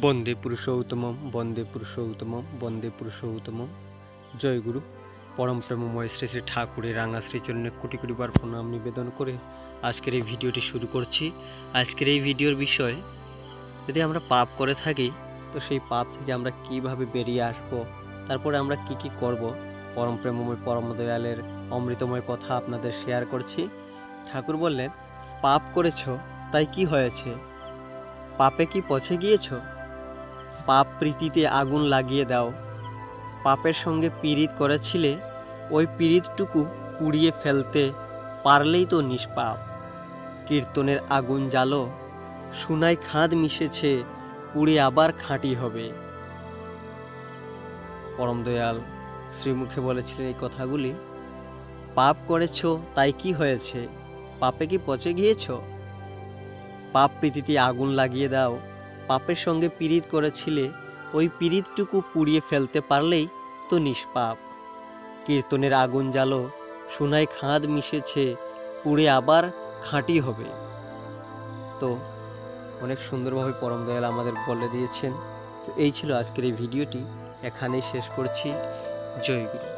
বন্দে পুরুষোত্তমম বন্দে পুরুষোত্তমম বন্দে পুরুষোত্তমম। জয় গুরু। পরম প্রেমময় শ্রী শ্রী ঠাকুরের রাঙা শ্রীচরণে কোটি কোটি বার প্রণাম নিবেদন করে আজকের এই ভিডিওটি শুরু করছি। আজকের এই ভিডিওর বিষয়, যদি আমরা পাপ করে থাকি, তো সেই পাপ থেকে আমরা কীভাবে বেরিয়ে আসব? তারপরে আমরা কি কি করব? পরম প্রেমময়, পরম দয়ালের অমৃতময় কথা আপনাদের শেয়ার করছি। ঠাকুর বললেন, পাপ করেছ, তাই কি হয়েছে? পাপে কি পচে গিয়েছো? পাপ প্রীতিতে আগুন লাগিয়ে দাও। পাপের সঙ্গে পীড়িত করেছিলে, ওই পীড়িতটুকু পুড়িয়ে ফেলতে পারলেই তো নিষ্পাপ। কীর্তনের আগুন জ্বালো, সুনায় খাঁদ মিশেছে, পুড়ে আবার খাঁটি হবে। পরম দয়াল, শ্রীমুখে বলেছিলেন এই কথাগুলি, পাপ করেছ, তাই কি হয়েছে? পাপে কি পচে গিয়েছ? পাপ প্রীতিতে আগুন লাগিয়ে দাও পাপের সঙ্গে পীড়িত করেছিলে, ওই পীড়িতটুকু পুড়িয়ে ফেলতে পারলেই তো নিষ্পাপ। কীর্তনের আগুন জ্বালো, সোনায় খাঁদ মিশেছে, পুড়ে আবার খাঁটি হবে। তো, অনেক সুন্দরভাবে পরম দয়াল আমাদের বলে দিয়েছেন। তো এই ছিল আজকের এই ভিডিওটি। এখানেই শেষ করছি। জয় গুরু।